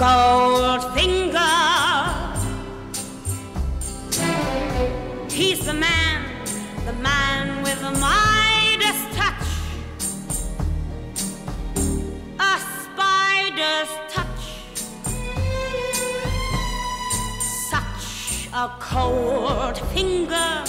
Goldfinger. He's the man, the man with the Midas touch. A spider's touch. Such a cold finger.